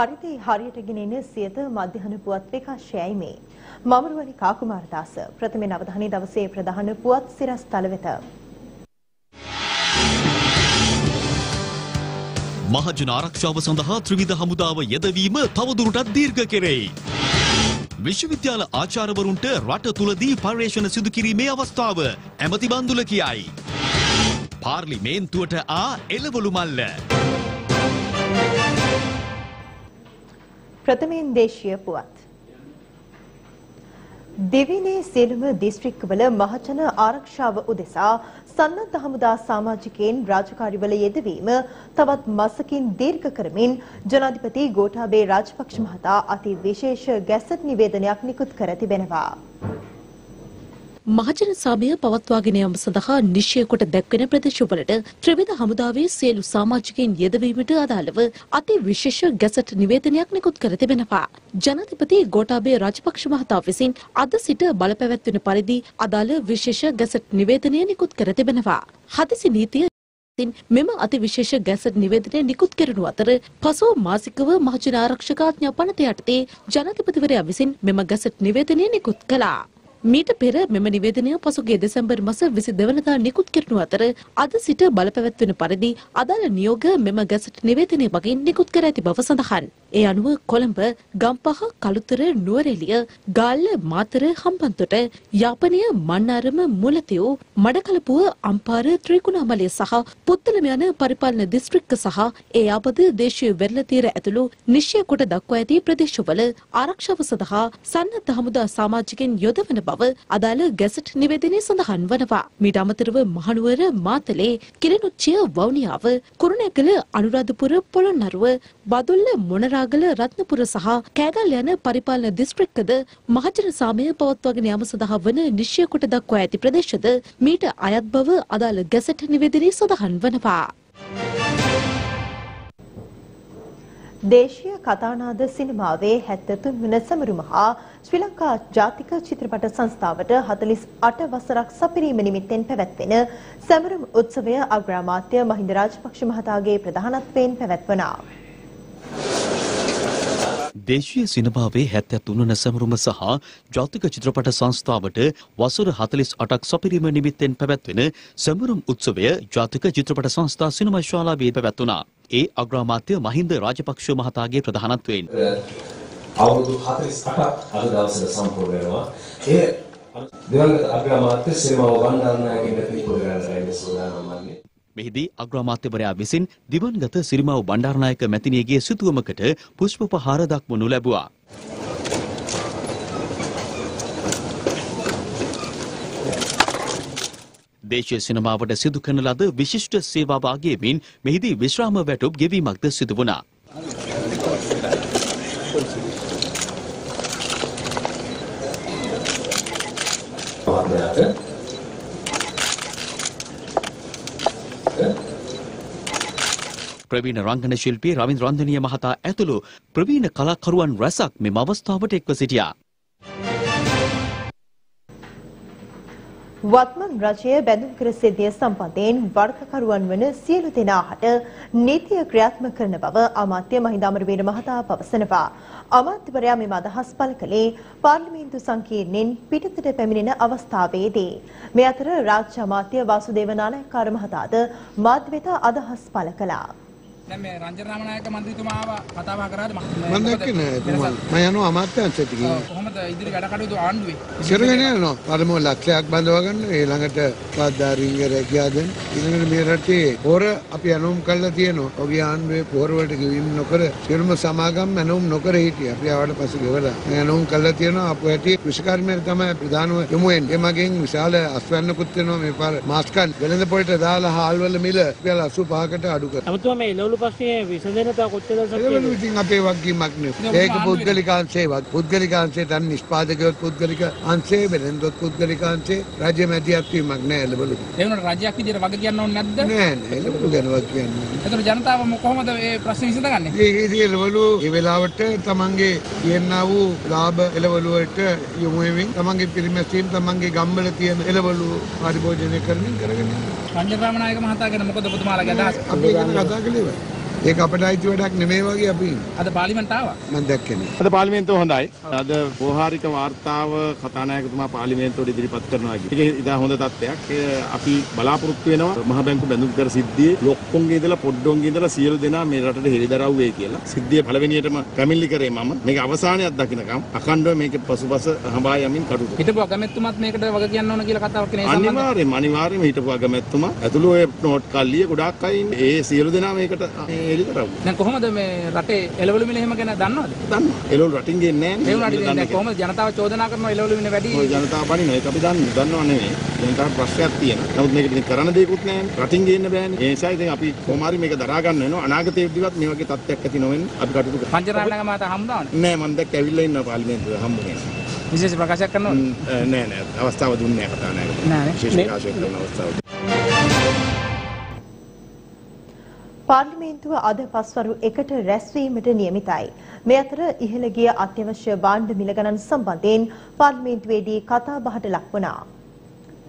ආයිබෝවන් හරිතේ හරියට ගෙන එන සියත මධ්‍යහන පුවත් විකාශයයි මේ මම රුවනි කාකුමාරදාස ප්‍රථමයෙන් අවධානය දවසේ ප්‍රධාන පුවත් සිරස් තල වෙත මහජන ආරක්ෂාව සඳහා ත්‍රිවිධ හමුදාව යෙදවීම තවදුරටත් දීර්ඝ කෙරෙයි. විශ්වවිද්‍යාල ආචාර්යවරුන්ට රට තුලදී පර්යේෂණ සිදු කිරීමේ අවස්ථාව ඇමති බන්දුල කියයි. පාර්ලිමේන්තුවට ආ එළවලු මල්ල. ප්‍රථමයෙන් දේශීය පුවත් දෙවිනේ සියලුම දිස්ත්‍රික්කවල මහජන ආරක්ෂාව උදෙසා සන්නද්ධ හමුදා සමාජිකයින් රාජකාරිවල යෙදවීම තවත් මාසකින් දීර්ඝ කරමින් ජනාධිපති ගෝඨාභය රාජපක්ෂ මහතා අති විශේෂ ගැසට් නිවේදනයක් නිකුත් කර තිබෙනවා. මහජන සාමය පවත්වාගෙන යාම සඳහා නිශ්චය කොට දැක්වෙන ප්‍රදේශවලට ත්‍රිවිධ හමුදාවේ සියලු සමාජිකයින් යෙදවීමට අදාළව අති විශේෂ ගැසට් නිවේදනයක් නිකුත් කර තිබෙනවා. ජනාධිපති ගෝඨාභය රාජපක්ෂ මහතා විසින් අද සිට බලපැවැත්වෙන පරිදි අදාළ විශේෂ ගැසට් නිවේදනය නිකුත් කර තිබෙනවා. හදිසි නීතිය මෙම අති විශේෂ ගැසට් නිවේදනය නිකුත් කෙරෙනු අතර පසුව මාසිකව මහජන ආරක්ෂක ආඥා පනත යටතේ ජනාධිපතිවරයා විසින් මෙම ගැසට් නිවේදනය නිකුත් කළා. මීට පෙර මෙම නිවේදනය පසුගිය දෙසැම්බර් මස 22 වෙනිදා නිකුත් කෙරෙනු අතර අද සිට බලපැවැත්වෙන පරිදි අදාළ නියෝග මෙම ගැසට් නිවේදනය මගින් නිකුත් කර ඇති බව සඳහන්. ඒ අනුව කොළඹ, ගම්පහ, කළුතර, නුවරඑළිය, ගාල්ල, මාතර, හම්බන්තොට, යාපනය, මන්නාරම, මුලතිව්, මඩකලපුව, අම්පාර, ත්‍රිකුණාමලය සහ පුත්තලම යන පරිපාලන දිස්ත්‍රික්ක සහ ඒ ආපද දේශීය වෙරළතීර ඇතුළු නිශ්චය කොට දක්වා ඇති ප්‍රදේශවල ආරක්ෂාව සඳහා සන්නද්ධ හමුදා සමාජිකයන් යොදවන බව අදාළ ගැසට් නිවේදනයේ සඳහන් වනවා. මීට අමතරව මහනුවර, මාතලේ, කිලිනුච්චිය, වවුනියාව, කුරුණෑගල, අනුරාධපුර, පොළොන්නරුව, බදුල්ල, මොනරාගල, රත්නපුර සහ කෑගල් යන පරිපාලන දිස්ත්‍රික්කද මහජන සාමය පවත්වාගෙන යාම සඳහා වන නිශ්චය කොට දක්වා ඇති ප්‍රදේශද මීට අයත් බව අදාළ ගැසට් නිවේදනයේ සඳහන් වනවා. දේශීය කතානාද සිනමාවේ 73 වන සමරුම හා ශ්‍රී ලංකා ජාතික චිත්‍රපට සංස්ථාවට 48 වසරක් සපිරීම නිමිත්තෙන් පැවැත්වෙන සැමරුම් උත්සවය අග්‍රාමාත්‍ය මහින්ද රාජපක්ෂ මහතාගේ ප්‍රධානත්වයෙන් පැවැත්වනා. දේශීය සිනමාවේ 73 වන සැමරුම සහ ජාතික චිත්‍රපට සංස්ථාවට වසර 48ක් සපිරීම නිමිත්තෙන් පැවැත්වෙන සැමරුම් උත්සවය ජාතික චිත්‍රපට සංස්ථා සිනමා ශාලාවේ පැවැත්වුණා. ඒ අග්‍රාමාත්‍ය මහින්ද රාජපක්ෂ මහතාගේ ප්‍රධානත්වයෙන් අවුරුදු 48ක් අද දවසට සම්පූර්ණ වෙනවා. ඒ දිවංගත අග්‍රාමාත්‍ය සිරිමාව වන්දනායකගෙන් පිළිපොද ගන්නයි සූදානම් වන්නේ. මෙහිදී අග්‍රාමාත්‍යවරයා විසින් දිවන්ගත සිරිමාව් බණ්ඩාරනායක මැතිණියගේ සිතුවමකට පුෂ්ප පහර දක්වනු ලැබුවා. දේශීය සිනමාවට සිදු කරන ලද විශිෂ්ට සේවා වාගයමින් මෙහිදී විශ්‍රාම වැටුප් ගෙවීමක්ද සිදු වුණා. මහත්මයාට ප්‍රවීණ රංගන ශිල්පී රවින්ද්‍ර රන්දනීය මහතා ඇතුළු ප්‍රවීණ කලාකරුවන් රැසක් මෙම අවස්ථාවට එක්ව සිටියා. වත්මන් රජය බැඳුම් කර සිද්ධිය සම්බන්ධයෙන් වර්ගකරුවන් වන සියලු දෙනාට නීතිය ක්‍රියාත්මක කරන බව අමාත්‍ය මහින්ද අමරවීර මහතා පවසනවා. අමාත්‍යවරයා මෙම අදහස් පළ කළේ පාර්ලිමේන්තු සංකීර්ණයෙන් පිටතට පැමිණෙන අවස්ථාවේදී. මේ අතර රාජ්‍ය අමාත්‍ය වාසුදේව නානායක්කාර මහතාද මාධ්‍ය වෙත අදහස් පළ කළා. දැන් මේ රංජන රාමනායක මන්ත්‍රීතුමාව කතා බහ කරාද මම දැක්කේ නෑ එතුමා. මම යනවා අමාත්‍යාංශයට ගිහින්. කොහොමද ඉදිරි වැඩ කටයුතු ආණ්ඩුවේ කරගෙන යනවා. පළමුව ලක්ෂයක් බඳව ගන්න ඊළඟට පාදාරින්ග රැකියා දෙන්න. ඊළඟට මේ රටේ පොර අපි අනුම් කරලා තියෙනවා. ඔබේ ආණ්ඩුවේ පොර වලට ගෙවීම නොකර සියලුම සමාගම් අනුම් නොකර හිටියා. අපි ආවට පස්සේ ගෙවලා. මේ අනුම් කරලා තියෙනවා අපු ඇටි කෘෂිකර්මයට තමයි ප්‍රධානම යොමු වෙන්නේ. ඒ මගෙන් විශාල අස්වැන්නකුත් වෙනවා මේ පාර මාස්කන් වෙළඳ පොළට දාලා හාල් වල මිල 85කට අඩු කරා. අමතුම මේ එළවලු ප්‍රශ්නය විසඳෙන තා කොච්චර ඒවලු ඉතින් අපේ වගකීමක් නෙවෙයි. ඒක පුද්ගලික අංශේ වක්. පුද්ගලික අංශයට අන්න නිෂ්පාදකයොත් පුද්ගලික අංශේ වෙළෙන්දොත් පුද්ගලික අංශේ රාජ්‍ය මැදිහත් වීමක් නෑ. ඒ වුණාට රජයක් විදියට වග කියන්න ඕනේ නැද්ද නෑ නෑ එළවලු ගැන වක් කියන්නේ. එතකොට ජනතාව මො- කොහොමද මේ ප්‍රශ්න විසඳගන්නේ ඒකේදී එළවලු ඒ වෙලාවට තමන්ගේ කියනා වූ ලාභ එළවලු වලට යොමු වෙමින් තමන්ගේ පිරිමැසීම් තමන්ගේ ගම්වල තියෙන එළවලු පරිභෝජනය කරමින් කරගෙන යනවා. රංජන රාමනායක මහතා ගැන මොකද ඔබතුමාලාගේ අදහස අපි ගැන කතා කළේ ඒක අපට අයිති වැඩක් නෙමෙයි වගේ අපි. අද පාර්ලිමේන්ත ආවා. මම දැක්කේ නෑ. අද පාර්ලිමේන්තුව හොඳයි. අද ව්‍යවහාරික වාර්තාව කතානායකතුමා පාර්ලිමේන්තුවට ඉදිරිපත් කරනවා කියන්නේ. ඒක ඉතා හොඳ තත්ත්වයක්. අපි බලාපොරොත්තු වෙනවා මහ බැංකු බැඳුම් කර සිද්ධියේ ලොක්කොන්ගේ ඉඳලා පොඩ්ඩොන්ගේ ඉඳලා සියලු දෙනා මේ රටට හෙළිදරව් වෙයි කියලා. සිද්ධිය පළවෙනියටම පැමිණිලි කරේ මම. මේක අවසානයක් දකින්නකම් අඛණ්ඩව මේක පසුපස හඹා යමින් කටයුතු හිටපු අගමැතිතුමත් මේකට වග කියන්න ඕන කියලා කතාවක් නේ සම්බන්ධ. අනිවාර්යයෙන්ම අනිවාර්යයෙන්ම හිටපු අගමැතිතුමා ඇතුළු ඔය නෝට් කල්ලිය ගොඩාක් අය ඉන්නේ. ඒ සියලු දෙනා මේකට හෙළිදරව්. දැන් කොහොමද මේ රටේ එළවලු මිල එහෙම ගැන දන්නවද? දන්නවා. එළවලු රටින් ගන්නේ නැහැ. වුණාට දැන් කොහොමද ජනතාව චෝදනා කරනවා එළවලු මිල වැඩි ඔය ජනතාව බනින ඒක අපි දන්නේ දන්නව නෙමෙයි. ජනතාව ප්‍රශ්නයක් තියෙනවා. නමුත් මේක ඉතින් කරන්න දෙයක්වත් නැහැ. රටින් ගේන්න බෑනේ. ඒ නිසා ඉතින් අපි කොහොම හරි මේක දරා ගන්න වෙනවා. අනාගතයේදීවත් මේ වගේ තත්ත්වයක් ඇති නොවෙන්න අපි කටයුතු කරමු. පංචරාණක මහතා හම්බුනානේ. නෑ මම දැක්ක ඇවිල්ලා ඉන්නවා පාර්ලිමේන්තුවේ හම්බ වෙන. විශේෂ ප්‍රකාශයක් කරනවද? නෑ නෑ අවස්ථාව දුන්නේ නැහැ කතා නෑ. නෑ. විශේෂ ප්‍රකාශයක් කරන අවස්ථාව. පාර්ලිමේන්තුව අද පස්වරු එකට රැස්වීමට නියමිතයි. මේ අතර ඉහළ ගිය අත්‍යවශ්‍ය භාණ්ඩ මිල ගණන් සම්බන්ධයෙන් පාර්ලිමේන්තුවේදී කතා බහට ලක්වනා.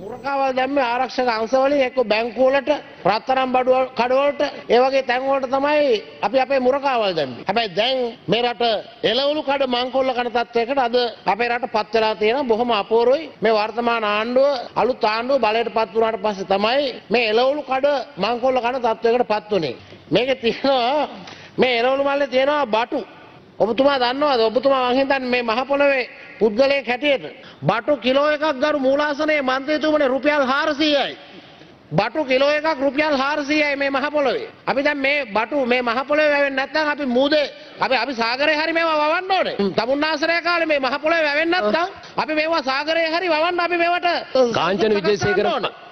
මුරකාවල් දැම්මේ ආරක්ෂක අංශවලින් එක්ක බැංකුවලට රත්තරන් බඩුව කඩවලට ඒ වගේ තැන් වලට තමයි අපි අපේ මුරකාවල් දැම්මේ. හැබැයි දැන් මේ රට එළවලු කඩ මංකොල්ල කන තත්වයකට අද අපේ රට පත් වෙලා තියෙන බොහොම අපූර්වයි. මේ වර්තමාන ආණ්ඩුව අලුත් ආණ්ඩුව බලයට පත් වුණාට පස්සේ තමයි මේ එළවලු කඩ මංකොල්ල කන තත්වයකට පත් වුනේ. මේකේ තියෙනවා මේ එළවලු මල්ලේ තියෙනවා බටු. ඔබතුමා දන්නවද ඔබතුමා මං හිතන්නේ මේ මහ පොළවේ පුද්ගලයෙක් හැටියට බටු කිලෝ එකක් ගරු මූලාසනයේ මන්ත්‍රීතුමනේ රුපියල් 400යි. බටු කිලෝ එකක් රුපියල් 400යි මේ මහ පොළවේ. අපි දැන් මේ බටු මේ මහ පොළවේ වැවෙන්නේ නැත්නම් අපි මූදේ අපි අපි සාගරේ හරි මේවා වවන්න ඕනේ. තමුන්නාසරය කාලේ මේ මහ පොළවේ වැවෙන්නේ නැත්නම් අපි මේවා සාගරේ හරි වවන්න අපි මේවට කාංචන විජේසේකර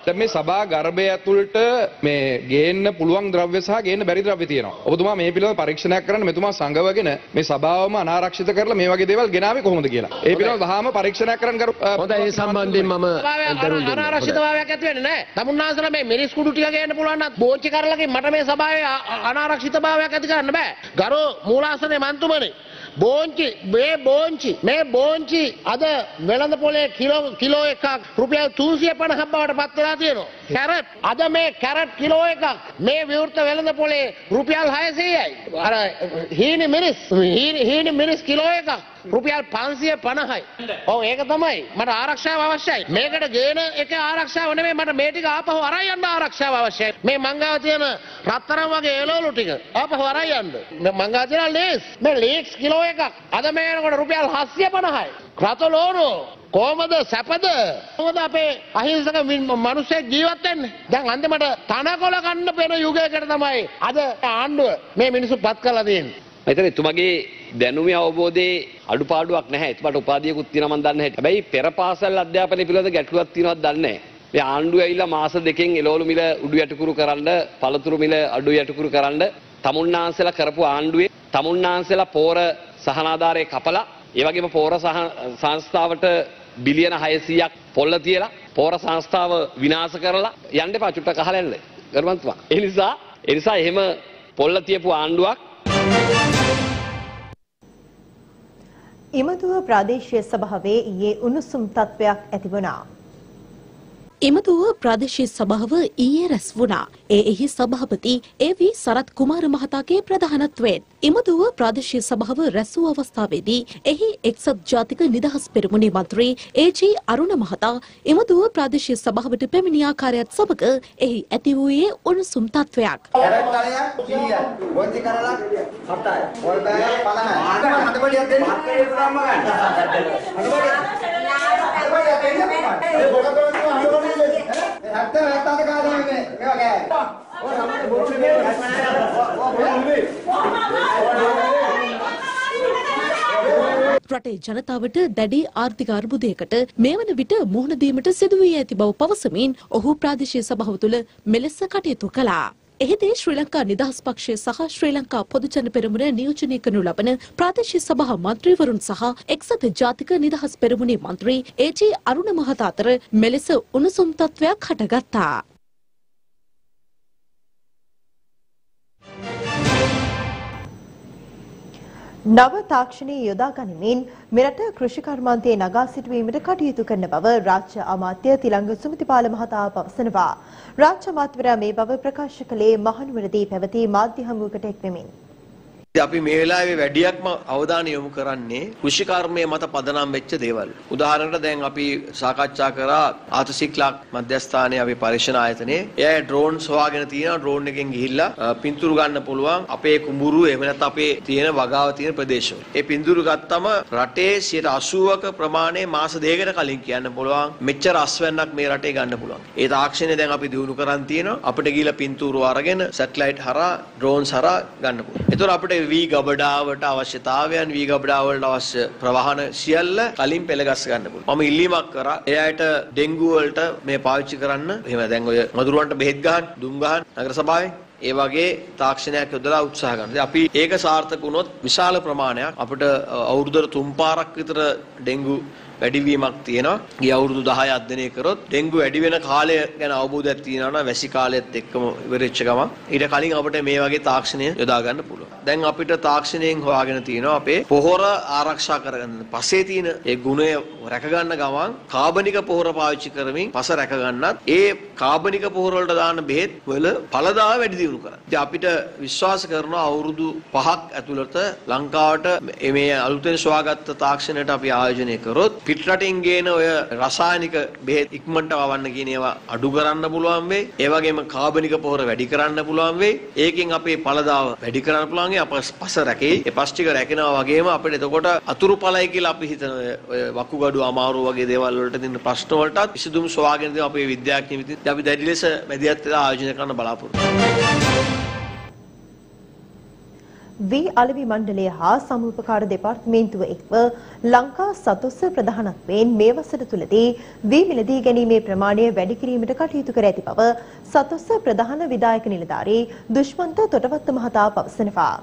දැන් මේ සභා ගර්භය ඇතුළට මේ ගේන්න පුළුවන් ද්‍රව්‍ය සහ ගේන්න බැරි ද්‍රව්‍ය තියෙනවා. ඔබතුමා මේ පිළිබඳව පරීක්ෂණයක් කරන්න මෙතුමා සංගවගෙන මේ සභාවම අනාරක්ෂිත කරලා මේ වගේ දේවල් ගෙනාවේ කොහොමද කියලා. ඒ පිළිබඳව වහාම පරීක්ෂණයක් කරන්න කරු හොඳයි ඒ සම්බන්ධයෙන් මම අනාරක්ෂිතභාවයක් ඇති වෙන්නේ නැහැ. තමුන්නාසලා මේ මිරිස් කුඩු ටික ගේන්න පුළුවන් නම් බෝච්චි කරලකින් මට මේ සභාවේ අනාරක්ෂිතභාවයක් ඇති කරන්න බෑ. ගරු මූලාසනේ මන්තුමනේ බෝංචි මේ බෝංචි මේ බෝංචි අද වෙළඳ පොලේ කිලෝ කිලෝ එකක් රුපියල් 350ක් බවට පත් වෙලා තියෙනවා. කැරට් අද මේ කැරට් කිලෝ එකක් මේ විවෘත වෙළඳ පොලේ රුපියල් 600යි. අර හීනි මිරිස් හීනි හීනි මිරිස් කිලෝ එකක් රුපියල් 550යි. ඔව් ඒක තමයි. මට ආරක්ෂාව අවශ්‍යයි. මේකට ගේන එක ආරක්ෂාව නෙමෙයි මට මේ ටික ආපහු අරන් යන්න ආරක්ෂාව අවශ්‍යයි. මේ මංගාව තියෙන රත්තරන් වගේ එළවලු ටික ආපහු අරන් යන්න. මේ මංගාව තියෙන ලේස්. මේ ලේක්ස් කිලෝ එකක් අද මේ වෙනකොට රුපියල් 750යි. රතලෝනෝ කොහමද සැපද කොහමද අපේ අහිංසක මිනිස්සෙක් ජීවත් වෙන්නේ දැන් අන්තිමට තනකොළ ගන්න පෙන යුගයකට තමයි අද ආණ්ඩුව මේ මිනිස්සු පත් කරලා තියෙන්නේ එතන එතුමගේ දැනුමේ අවබෝධයේ අඩුපාඩුවක් නැහැ. එතුමාට උපාධියකුත් තියෙනවා මම දන්නේ නැහැ. හැබැයි පෙර පාසල් අධ්‍යාපනය පිළිබඳ ගැටලුවක් තියෙනවද දන්නේ නැහැ. මේ ආණ්ඩුව ඇවිල්ලා මාස දෙකෙන් එළවලු මිල උඩු යටිකුරු කරන්න, පළතුරු මිල අඩු යටිකුරු කරන්න තමුන්නාන්සලා කරපු ආණ්ඩුවේ තමුන්නාන්සලා පෝර සහනාධාරය කපලා ඒ වගේම පෝර සංස්ථාවට බිලියන 600ක් පොල්ල තියලා පෝර සංස්ථාව විනාශ කරලා යන්න එපා චුට්ටක් අහලා යන්න. ගරුවන්තුමා. ඒ නිසා ඒ නිසා එහෙම පොල්ල තියපු ආණ්ඩුවක් ඉමදුව ප්‍රාදේශීය සභාවේ ඊයේ උණුසුම් තත්වයක් ඇතිවුණා. එමදුව ප්‍රාදේශීය සභාව ඊයේ රැස් වුණා. ඒ එහි සභාපති ඒ.වී. සරත් කුමාර මහතාගේ ප්‍රධානත්වයෙන් එමදුව ප්‍රාදේශීය සභාව රැස් වූ අවස්ථාවේදී එහි එක්සත් ජාතික නිදහස් පෙරමුණේ මන්ත්‍රී ඒ.ජී. අරුණ මහතා එමදුව ප්‍රාදේශීය සභාවට පැමිණි ආකාරයත් සමග එහි ඇති වූයේ උණුසුම් තත්වයක්. රටේ ජනතාවට දැඩි ආර්ථික අර්බුදයකට මේ වන විට මුහුණ දීමට සිදු වී ඇති බව පවසමින් ඔහු ප්‍රාදේශීය සභාව තුළ මෙලෙස කටයුතු කළා. එහිදී ශ්‍රී ලංකා නිදහස් පක්ෂය සහ ශ්‍රී ලංකා පොදුජන පෙරමුණ නියෝජනය කරනු ලබන ප්‍රාදේශීය සභා මන්ත්‍රීවරුන් සහ එක්සත් ජාතික නිදහස් පෙරමුණේ මන්ත්‍රී ඒ.ජී. අරුණ මහතා අතර මෙලෙස උණුසුම් තත්වයක් හටගත්තා. නව තාක්ෂණයේ යොදා ගනිමින් මෙරට කෘෂි කර්මාන්තයේ නගා සිටුවීමට කටයුතු කරන බව රාජ්‍ය අමාත්‍ය තිලංග සුමතිපාල මහතා පවසනවා. රාජ්‍ය අමාත්‍යවරයා මේ බව ප්‍රකාශ කළේ මහනුවරදී පැවති මාධ්‍ය හමුවකට එක්වෙමින්. අපි මේ වෙලාවේ වැඩියක්ම අවධානය යොමු කරන්නේ කෘෂිකර්මයේ මත පදනම් වෙච්ච දේවල්. උදාහරණයක් දැන් අපි සාකච්ඡා කරා ආතසික්ලක් මධ්‍යස්ථානයේ අපි පරීක්ෂණ ආයතනයේ එයා ඩ්‍රෝන්ස් හොයාගෙන තියෙනවා ඩ්‍රෝන් එකෙන් ගිහිල්ලා පින්තූරු ගන්න පුළුවන් අපේ කුඹුරු එහෙම නැත්නම් අපේ තියෙන වගාව තියෙන ප්‍රදේශවල. ඒ පින්තූරු ගත්තම රටේ 80ක ප්‍රමාණය මාස දෙකකට කලින් කියන්න පුළුවන් මෙච්චර අස්වැන්නක් මේ රටේ ගන්න පුළුවන්. ඒ තාක්ෂණය දැන් අපි දිනු කරන් තියෙනවා අපිට ගිහිල්ලා පින්තූරු අරගෙන සැටලයිට් හරහා ඩ්‍රෝන්ස් හරහා ගන්න පුළුවන්. ඒතකොට අපිට වී ගබඩාවට අවශ්‍යතාවයන් වී ගබඩාවලට අවශ්‍ය ප්‍රවාහන සියල්ල කලින් පෙළගස්ස ගන්න පුළුවන්. මම ඉල්ලීමක් කරා එයාට ඩෙන්ගු වලට මේ පාවිච්චි කරන්න. එහෙම දැන් ඔය මදුරුවන්ට බෙහෙත් ගහන්න, දුම් ගහන්න නගර සභාවේ ඒ වගේ තාක්ෂණයක් යොදලා උත්සාහ කරනවා. අපි ඒක සාර්ථක වුණොත් විශාල ප්‍රමාණයක් අපිට අවුරුද්දට තුන් පාරක් විතර ඩෙන්ගු වැඩිවීමක් තියෙනවා. ගිය අවුරුදු 10 අධ්‍යයනය කරොත් ඩෙන්ගු වැඩි වෙන කාලය ගැන අවබෝධයක් තියෙනවා නම් වැසි කාලයත් එක්කම ඉවරෙච්ච ගමන් ඊට කලින් අපිට මේ වගේ තාක්ෂණය යොදා ගන්න පුළුවන්. දැන් අපිට තාක්ෂණයෙන් හොයාගෙන තියෙනවා අපේ පොහොර ආරක්ෂා කරගන්න. පස්සේ තියෙන ඒ ගුණය රැක ගන්න ගමන් කාබනික පොහොර පාවිච්චි කරමින් පස රැක ගන්නත් ඒ කාබනික පොහොර වලට දාන බෙහෙත් වල ඵලදාව වැඩි දියුණු කරන්න. ඉතින් අපිට විශ්වාස කරනවා අවුරුදු 5ක් ඇතුළත ලංකාවට මේ අලුතෙන් සොයාගත්ත තාක්ෂණයට අපි ආයෝජනය කරොත් පිටරටින් ගේන ඔය රසායනික බෙහෙත් ඉක්මනට වවන්න කියන ඒවා අඩු කරන්න පුළුවන් වෙයි. ඒ වගේම කාබනික පොහොර වැඩි කරන්න පුළුවන් වෙයි. ඒකෙන් අපේ ඵලදාව වැඩි කරන්න පුළුවන්. අප පස රැකේ. ඒ පස් ටික රැකෙනවා වගේම අපිට එතකොට අතුරු ඵලයි කියලා අපි හිතන ඔය වකුගඩු අමාරු වගේ දේවල් වලට තියෙන ප්‍රශ්න වලටත් විසඳුම් සොයාගෙන තියෙන අපේ විද්‍යාඥයෝ විදිහට අපි දැඩි ලෙස මැදිහත් වෙලා ආයෝජනය කරන්න බලාපොරොත්තු වෙනවා. වී අලෙවි මණ්ඩලය හා සමූපකාර දෙපාර්තමේන්තුව එක්ව ලංකා සතොස්ස ප්‍රධානත්වයෙන් මේ වසර තුලදී වී මිලදී ගැනීමේ ප්‍රමාණය වැඩි කිරීමට කටයුතු කර ඇති බව සතොස්ස ප්‍රධාන විධායක නිලධාරී දුෂ්මන්ත තොටවත්ත මහතා පවසනවා.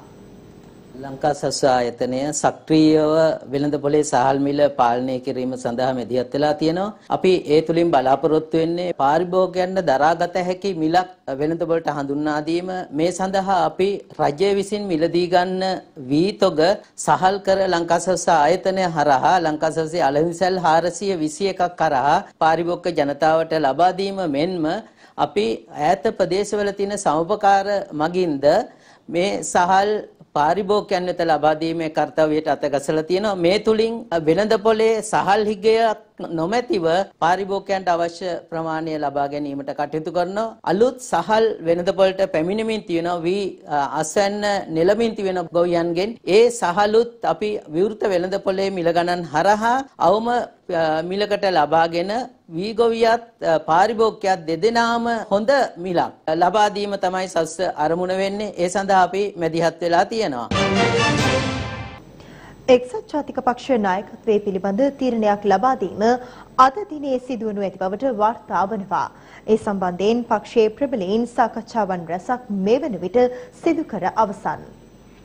ලංකා සස්ස ආයතනය සක්‍රීයව වෙළඳ පොලේ සහල් මිල පාලනය කිරීම සඳහා මැදිහත් වෙලා තියෙනවා. අපි ඒ තුලින් බලාපොරොත්තු වෙන්නේ පාරිභෝගිකයන්ට දරාගත හැකි මිලක් වෙළඳ පොලට හඳුන්වා දීම. මේ සඳහා අපි රජය විසින් මිලදී ගන්න වී තොග සහල් කර ලංකා සස්ස ආයතනය හරහා ලංකා සස්සේ අලහිසල් 421ක් කරහා පාරිභෝගික ජනතාවට ලබා දීම මෙන්ම අපි ඈත ප්‍රදේශවල තියෙන සමුපකාර මගින්ද මේ සහල් පාරිභෝගිකයන් වෙත ලබා දීමේ කාර්යයට අතගසලා තියෙනවා. මේ තුලින් වෙළඳ පොලේ සහල් හිගයක් නොමැතිව පාරිභෝගිකයන්ට අවශ්‍ය ප්‍රමාණය ලබා ගැනීමට කටයුතු කරනවා අලුත් සහල් වෙළඳ පොලට පැමිණෙමින් තියෙනවා වී අසන්න නෙළමින් තියෙන ගොවියන්ගෙන් ඒ සහලුත් අපි විවෘත වෙළඳ පොලේ මිල ගණන් හරහා අවම මිලකට ලබාගෙන වී ගොවියත් පාරිභෝගිකයත් දෙදෙනාම හොඳ මිලක් ලබා දීම තමයි සස්ස අරමුණ වෙන්නේ. ඒ සඳහා අපි මැදිහත් වෙලා තියෙනවා. එක්සත් ජාතික පක්ෂ නායකත්වයේ පිළිබඳ තීරණයක් ලබා දීම අද දිනේ සිදුවනු ඇති බවට වාර්තා වනවා. ඒ සම්බන්ධයෙන් පක්ෂයේ ප්‍රබලයින් සාකච්ඡාවන් රැසක් මේ වන විට සිදු කර අවසන්.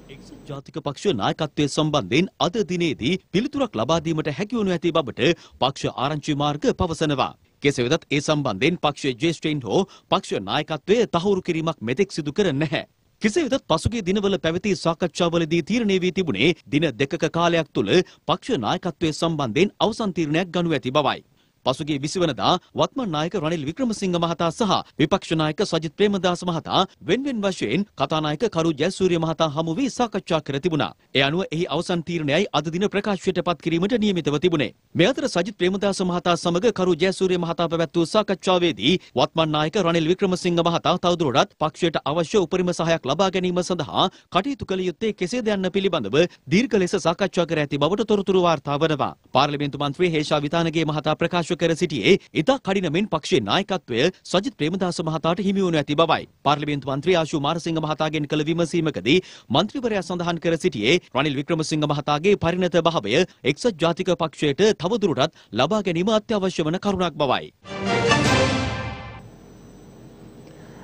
එක්සත් ජාතික පක්ෂ නායකත්වය සම්බන්ධයෙන් අද දිනේදී පිළිතුරක් ලබා දීමට හැකිවනු ඇති බවට පක්ෂ ආරංචි මාර්ග පවසනවා. කෙසේ වෙතත් ඒ සම්බන්ධයෙන් පක්ෂ ජ්‍යෙෂ්ඨයින් හෝ පක්ෂ නායකත්වය තහවුරු කිරීමක් මෙතෙක් සිදු කර නැහැ. කෙසේ වෙතත් පසුගිය දිනවල පැවති සාකච්ඡාවලදී තීරණය වී තිබුණේ දින දෙකක කාලයක් තුළ පක්ෂ නායකත්වය සම්බන්ධයෙන් අවසන් තීරණයක් ගනු ඇති බවයි. පසුගිය 20 වනදා වත්මන් නායක රනිල් වික්‍රමසිංහ මහතා සහ විපක්ෂ නායක සජිත් ප්‍රේමදාස මහතා වෙන් වෙන් වශයෙන් කතානායක කරු ජයසූරිය මහතා හමු වී සාකච්ඡා කර තිබුණා. ඒ අනුව එහි අවසන් තීරණයයි අද දින ප්‍රකාශයට පත් කිරීමට නියමිතව තිබුණේ. මේ අතර සජිත් ප්‍රේමදාස මහතා සමග කරු ජයසූරිය මහතා පැවැත් වූ සාකච්ඡාවේදී වත්මන් නායක රනිල් වික්‍රමසිංහ මහතා තවදුරටත් පක්ෂයට අවශ්‍ය උපරිම සහායක් ලබා ගැනීම සඳහා කටයුතු කළ යුත්තේ කෙසේද යන්න පිළිබඳව දීර්ඝ ලෙස සාකච්ඡා කර ඇති බවට තොරතුරු වාර්තා වනවා. පාර්ලිමේන්තු මන්ත්‍රී හේෂා විතානගේ මහතා ප්‍රකාශ ප්‍රකාශ කර සිටියේ ඉතා කඩිනමෙන් පක්ෂයේ නායකත්වය සජිත් ප්‍රේමදාස මහතාට හිමි වනු ඇති බවයි. පාර්ලිමේන්තු මන්ත්‍රී ආශු මාරසිංහ මහතාගෙන් කළ විමසීමකදී මන්ත්‍රීවරයා සඳහන් කර සිටියේ රනිල් වික්‍රමසිංහ මහතාගේ පරිණත භාවය එක්සත් ජාතික පක්ෂයට තවදුරටත් ලබා ගැනීම අත්‍යවශ්‍ය වන කරුණක් බවයි.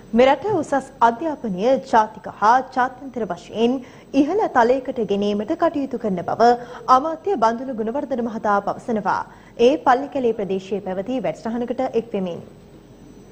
මෙරට උසස් අධ්‍යාපනය ජාතික හා ජාත්‍යන්තර වශයෙන් ඉහළ තලයකට ගෙනීමට කටයුතු කරන බව අමාත්‍ය බන්දුණු ගුණවර්ධන මහතා පවසනවා. ඒ පල්ලිකැලේ ප්‍රදේශයේ පැවති වැඩසටහනකට එක් වෙමින්.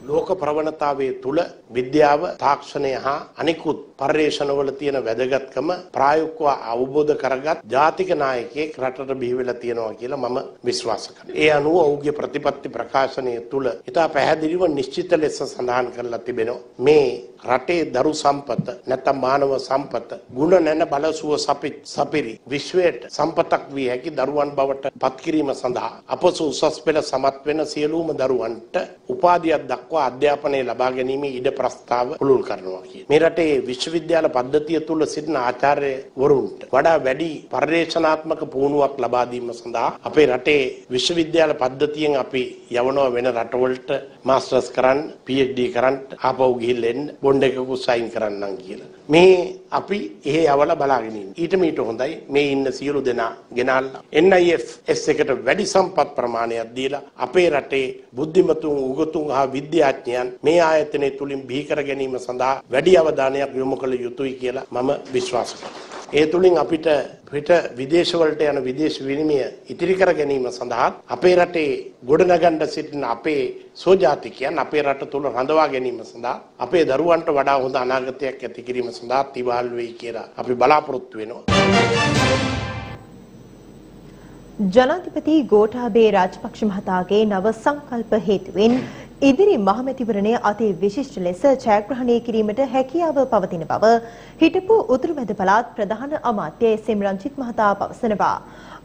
ලෝක ප්‍රවණතාවයේ තුල විද්‍යාව තාක්ෂණය හා අනිකුත් පර්යේෂණවල තියෙන වැදගත්කම ප්‍රායෝගිකව අවබෝධ කරගත් ජාතික නායකයෙක් රටට බිහි වෙලා තියෙනවා කියලා මම විශ්වාස කරනවා. ඒ අනුව ඔහුගේ ප්‍රතිපත්ති ප්‍රකාශනය තුල ඉතා පැහැදිලිව නිශ්චිත ලෙස සඳහන් කරලා තිබෙනවා. මේ රටේ දරු සම්පත නැත්නම් මානව සම්පත ගුණ නැන බලසුව සපි සපිරි විශ්වයට සම්පතක් විය හැකි දරුවන් බවට පත් කිරීම සඳහා අපස උසස් පෙළ සමත් වෙන සියලුම දරුවන්ට උපාධියක් දක්වා අධ්‍යාපනය ලබා ගැනීමේ ඉඩ ප්‍රස්තාව පුළුල් කරනවා කියන. මේ රටේ විශ්වවිද්‍යාල පද්ධතිය තුල සිටින ආචාර්යවරුන්ට වඩා වැඩි පර්යේෂණාත්මක පුහුණුවක් ලබා දීම සඳහා අපේ රටේ විශ්වවිද්‍යාල පද්ධතියෙන් අපි යවනවා වෙන රටවලට මාස්ටර්ස් කරන්න, PhD කරන්න, ආපහු ගිහිල්ලා එන්න බොන්ඩ් එකකුත් සයින් කරන්නම් කියලා. මේ අපි එහෙ යවලා බලාගෙන ඉන්නේ. ඊට මීට හොඳයි මේ ඉන්න සියලු දෙනා ගෙනාල්ලා NIF S එකට වැඩි සම්පත් ප්‍රමාණයක් දීලා අපේ රටේ බුද්ධිමතුන් උගතුන් හා විද්‍යාඥයන් මේ ආයතනය තුලින් බිහි කර ගැනීම සඳහා වැඩි අවධානයක් යොමු කළ යුතුයි කියලා මම විශ්වාස කරනවා. ඒ තුලින් අපිට පිට විදේශවලට යන විදේශ විනිමය ඉතිරි කර ගැනීම සඳහා අපේ රටේ ගොඩනගන්න සිටින අපේ සෝජාතිකයන් අපේ රට තුල රඳවා ගැනීම සඳහා අපේ දරුවන්ට වඩා හොඳ අනාගතයක් ඇති කිරීම සඳහා තිවාල් වෙයි කියලා අපි බලාපොරොත්තු වෙනවා. ජනාධිපති ගෝඨාභය රාජපක්ෂ මහතාගේ නව සංකල්ප හේතුවෙන් ඉදිරි මහමැතිවරණය අති විශිෂ්ට ලෙස ජයග්‍රහණය කිරීමට හැකියාව පවතින බව හිටපු උතුරුමැද පළාත් ප්‍රධාන අමාත්‍ය එස්.එම්. රංජිත් මහතා පවසනවා.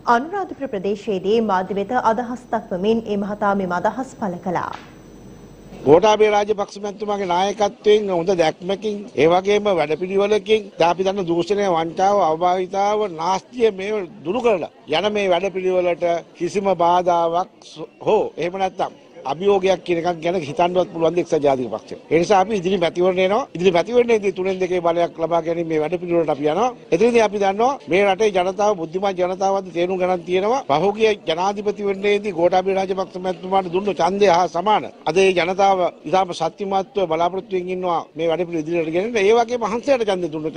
අනුරාධපුර ප්‍රදේශයේදී මාධ්‍ය වෙත අදහස් දක්වමින් ඒ මහතා මෙම අදහස් පළ කළා. ගෝඨාභය රාජපක්ෂ මැතිතුමාගේ නායකත්වයෙන් හොඳ දැක්මකින් ඒ වගේම වැඩපිළිවෙලකින් අපි දන්න දූෂණය වංචාව අවභාවිතාව නාස්තිය මේ දුරු කරලා යන මේ වැඩපිළිවෙලට කිසිම බාධාවක් හෝ එහෙම නැත්නම් අභියෝගයක් කියන එකක් ගැන හිතන්නවත් පුළුවන් දෙයක් ජාතික පක්ෂය. ඒ නිසා අපි ඉදිරි මැතිවරණ එනවා. ඉදිරි මැතිවරණයේදී තුනෙන් දෙකේ බලයක් ලබා ගැනීම මේ වැඩ පිළිවෙලට අපි යනවා. එතනදී අපි දන්නවා මේ රටේ ජනතාව බුද්ධිමත් ජනතාවද තේරුම් ගන්න තියෙනවා. පහුගිය ජනාධිපතිවරණයේදී ගෝඨාභය රාජපක්ෂ මැතිතුමාට දුන්නු ඡන්දය හා සමාන. අද ඒ ජනතාව ඉතාම සත්‍යමත්ව බලාපොරොත්තුෙන් ඉන්නවා මේ වැඩ පිළිවෙල ඉදිරියට ගෙනෙන්න. ඒ වගේම හංසයට ඡන්දය දුන්නු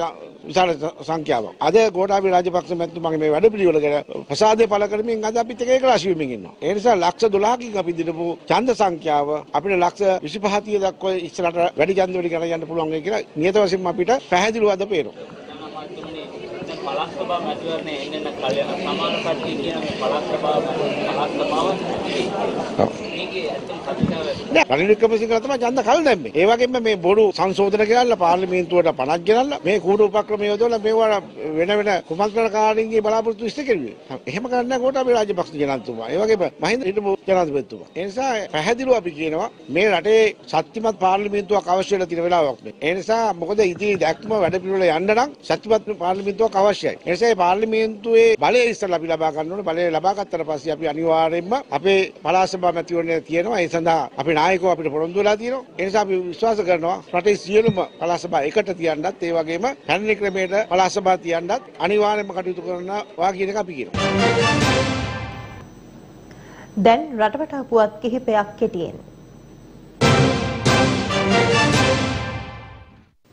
විශාල සංඛ්‍යාවක්. අද ගෝඨාභය රාජපක්ෂ මැතිතුමාගේ මේ වැඩ පිළිවෙල ගැන ප්‍රසාදය පළ කරමින් අද අපිත් එක එකලාශ වෙමින් ඉන්නවා. ඒ නිසා ලක්ෂ 12කින් අපි දිනපු ඡන්ද සංඛ්‍යාව අපිට ලක්ෂ 25 දක්වා ඉස්සරහට වැඩි ඡන්ද වලින් ගණන් යන්න පුළුවන් වෙයි කියලා නියත වශයෙන්ම අපිට පැහැදිලිව අද පේනවා. සභා මැතිවරණය එන්න කල් යන සමාන කට්ටිය කියන කතිකාව නෑ රනිල් වික්‍රමසිංහ තමයි ඡන්ද කල් දැම්මේ. ඒ වගේම මේ බොරු සංශෝධන කරලා පාර්ලිමේන්තුවට පණක් ගෙනල්ලා මේ කූඩු උපක්‍රම යොදවලා මේවා වෙන වෙන කුමන්ත්‍රණකාරීන්ගේ බලාපොරොත්තු ඉෂ්ට කෙරුවේ. එහෙම කරන්නේ ගෝඨාභය රාජපක්ෂ ජනාධිපතිතුමා. ඒ වගේම මහින්ද හිටපු ජනාධිපතිතුමා. ඒ නිසා පැහැදිලිව අපි කියනවා මේ රටේ ශක්තිමත් පාර්ලිමේන්තුවක් අවශ්‍ය වෙලා තියෙන වෙලාවක් මේ. ඒ නිසා මොකද ඉතිරි දැක්ම වැඩ පිළිවෙල යන්න නම් ශක්තිමත් පාර්ලිමේන්තුවක් අවශ්‍යයි. ඒ නිසා පාර්ලිමේන්තුවේ බලය ඉස්සරලා අපි ලබා ගන්න ඕනේ. බලය ලබා ගත්තට පස්සේ අපි අනිවාර්යයෙන්ම අපේ පළාත් සභා මැතිවරණය තියෙනවා. ඒ සඳහා අපේ නායකව අපිට පොරොන්දු වෙලා තියෙනවා. ඒ නිසා අපි විශ්වාස කරනවා රටේ සියලුම පළාත් සභා එකට තියන්නත් ඒ වගේම පැරණි ක්‍රමයට පළාත් සභා තියන්නත් අනිවාර්යයෙන්ම කටයුතු කරනවා කියන එක අපි කියනවා. දැන් රටවටා පුවත් කිහිපයක් කෙටියෙන්.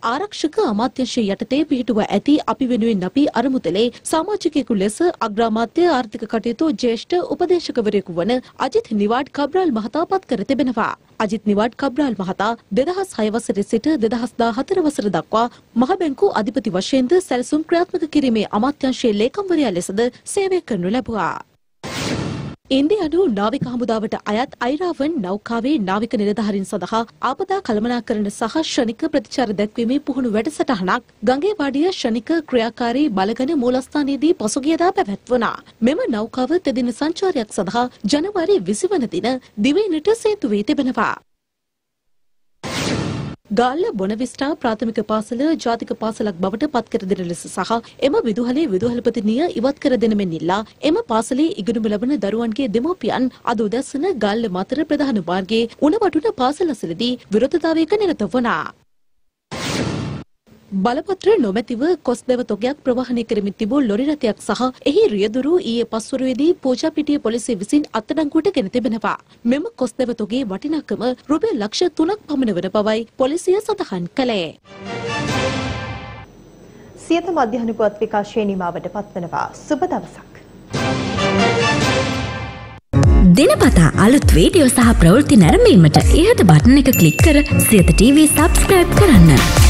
ආරක්ෂක අමාත්‍යංශය යටතේ පිහිටුව ඇති අපි වෙනුවෙන් අපි අරමුදලේ සමාජිකයෙකු ලෙස අග්‍රාමාත්‍ය ආර්ථික කටයුතු ජ්‍යෙෂ්ඨ උපදේශකවරයෙකු වන අජිත් නිවාඩ් කබ්‍රාල් මහතා පත් කර තිබෙනවා. අජිත් නිවාඩ් කබ්‍රාල් මහතා 2006 වසරේ සිට 2014 වසර දක්වා මහ බැංකු අධිපති වශයෙන්ද සැලසුම් ක්‍රියාත්මක කිරීමේ අමාත්‍යංශයේ ලේකම්වරයා ලෙසද සේවය කරනු ලැබුවා. ඉන්දියානු නාවික හමුදාවට අයත් අයිරාවන් නෞකාවේ නාවික නිලධාරීන් සඳහා ආපදා කළමනාකරණ සහ ෂණික ප්‍රතිචාර දැක්වීමේ පුහුණු වැඩසටහනක් ගංගේවාඩිය ෂණික ක්‍රියාකාරී බලගන මූලස්ථානයේදී පසුගියදා පැවැත්වුණා. මෙම නෞකාව තෙදින සංචාරයක් සඳහා ජනවාරි 20 වන දින දිවයිනට සේතු වී තිබෙනවා. ගාල්ල බොනවිස්ටා ප්‍රාථමික පාසල ජාතික පාසලක් බවට පත් කර දෙන ලෙස සහ එම විදුහලේ විදුහල්පතිනිය ඉවත් කර දෙන මෙන් ඉල්ලා එම පාසලේ ඉගෙනුම ලබන දරුවන්ගේ දෙමව්පියන් අද උදැසන ගාල්ල මතර ප්‍රධාන මාර්ගයේ උණවටුන පාසල අසලදී විරෝධතාවයක නිරත වුණා. බලපත්‍ර නොමැතිව කොස් දෙව තොගයක් ප්‍රවාහනය කරමින් තිබූ ලොරි රථයක් සහ එහි රියදුරු ඊයේ පස්වරුවේදී පූජාපිටිය පොලිසිය විසින් අත්අඩංගුවට ගෙන තිබෙනවා. මෙම කොස් දෙව තොගේ වටිනාකම රුපියල් ලක්ෂ 3ක් පමණ වන බවයි පොලිසිය සඳහන් කළේ. සියත මධ්‍යහන පුවත් විකාශයේ නිමාවට පත්වනවා. සුබ දවසක්. දෙනපතා අලුත් වීඩියෝ සහ ප්‍රවෘත්ති නැරඹීමට ඉහත බටන එක ක්ලික් කර සියත TV සබස්ක්‍රයිබ් කරන්න.